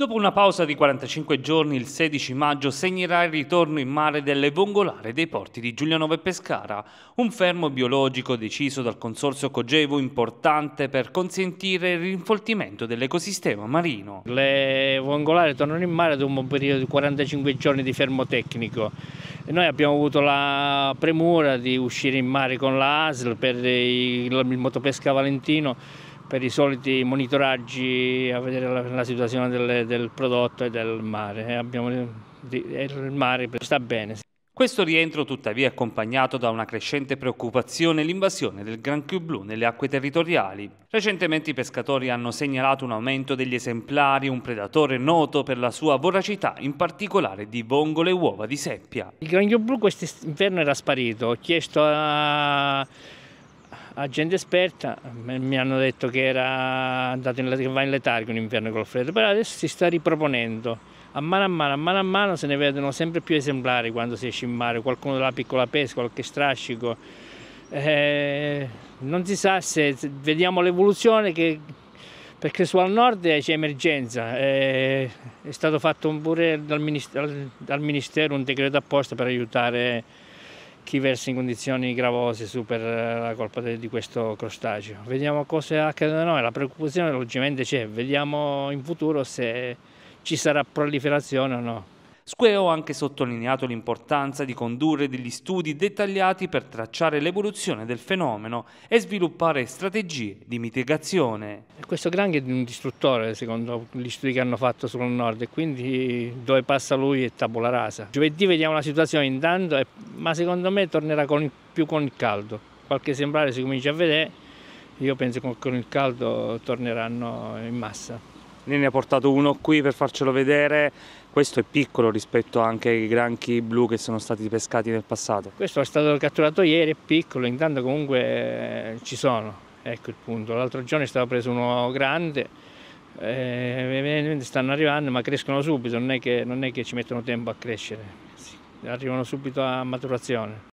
Dopo una pausa di 45 giorni, il 16 maggio segnerà il ritorno in mare delle vongolare dei porti di Giulianova e Pescara, un fermo biologico deciso dal Consorzio Cogevo importante per consentire il rinfoltimento dell'ecosistema marino. Le vongolare tornano in mare dopo un periodo di 45 giorni di fermo tecnico. Noi abbiamo avuto la premura di uscire in mare con la ASL per il motopesca Valentino per i soliti monitoraggi a vedere la, la situazione del, del, prodotto e del mare. E abbiamo, il mare sta bene. Questo rientro tuttavia è accompagnato da una crescente preoccupazione l'invasione del granchio blu nelle acque territoriali. Recentemente i pescatori hanno segnalato un aumento degli esemplari, un predatore noto per la sua voracità, in particolare di vongole e uova di seppia. Il granchio blu quest'inverno era sparito, ho chiesto a a gente esperta mi hanno detto che era andato in, che va in letargo in inverno col freddo, però adesso si sta riproponendo. A mano a mano, a mano a mano se ne vedono sempre più esemplari quando si esce in mare, qualcuno della piccola pesca, qualche strascico. Eh, non si sa se vediamo l'evoluzione che perché su al nord c'è emergenza, eh, è stato fatto pure dal dal ministero un decreto apposta per aiutare chi versa in condizioni gravose su per la colpa di questo crostaceo. Vediamo cosa accade da noi, la preoccupazione logicamente c'è, vediamo in futuro se ci sarà proliferazione o no. Squeo ha anche sottolineato l'importanza di condurre degli studi dettagliati per tracciare l'evoluzione del fenomeno e sviluppare strategie di mitigazione. Questo granchio è un distruttore secondo gli studi che hanno fatto sul nord e quindi dove passa lui è tabula rasa. Giovedì vediamo la situazione intanto, ma secondo me tornerà con il, più con il caldo. Qualche esemplare si comincia a vedere, io penso che con il caldo torneranno in massa. Ne ha portato uno qui per farcelo vedere, questo è piccolo rispetto anche ai granchi blu che sono stati pescati nel passato. Questo è stato catturato ieri, è piccolo, intanto comunque eh, ci sono, ecco il punto. L'altro giorno è stato preso uno grande, eh, stanno arrivando ma crescono subito, non è, che, non è che ci mettono tempo a crescere, arrivano subito a maturazione.